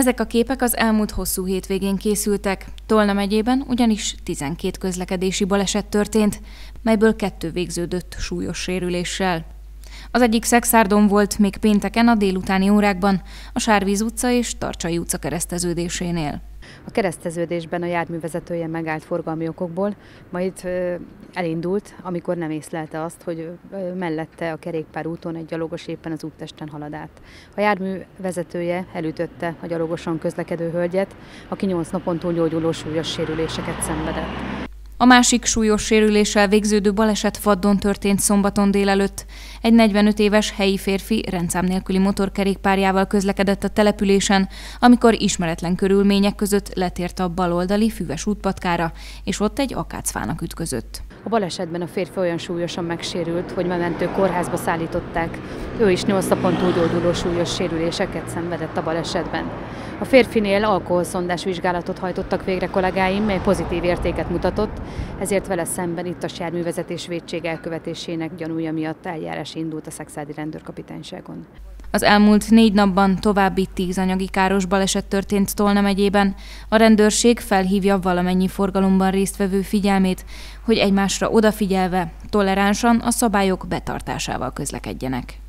Ezek a képek az elmúlt hosszú hétvégén készültek. Tolna megyében ugyanis 12 közlekedési baleset történt, melyből kettő végződött súlyos sérüléssel. Az egyik Szexárdon volt még pénteken a délutáni órákban, a Sárvíz utca és Tarcsai utca kereszteződésénél. A kereszteződésben a járművezetője megállt forgalmi okokból, majd elindult, amikor nem észlelte azt, hogy mellette a kerékpár úton egy gyalogos éppen az úttesten halad át. A jármű vezetője elütötte a gyalogosan közlekedő hölgyet, aki 8 napon túl gyógyuló súlyos sérüléseket szenvedett. A másik súlyos sérüléssel végződő baleset Faddon történt szombaton délelőtt. Egy 45 éves helyi férfi rendszám nélküli motorkerékpárjával közlekedett a településen, amikor ismeretlen körülmények között letért a baloldali füves útpatkára, és ott egy akácfának ütközött. A balesetben a férfi olyan súlyosan megsérült, hogy mementő kórházba szállították. Ő is 8 napon túlgyógyuló súlyos sérüléseket szenvedett a balesetben. A férfinél alkoholszondás vizsgálatot hajtottak végre kollégáim, mely pozitív értéket mutatott, ezért vele szemben itt a járművezetés védség elkövetésének gyanúja miatt eljárás indult a szexádi rendőrkapitányságon. Az elmúlt négy napban további tíz anyagi káros baleset történt Tolna megyében. A rendőrség felhívja valamennyi forgalomban résztvevő figyelmét, hogy egymásra odafigyelve, toleránsan a szabályok betartásával közlekedjenek.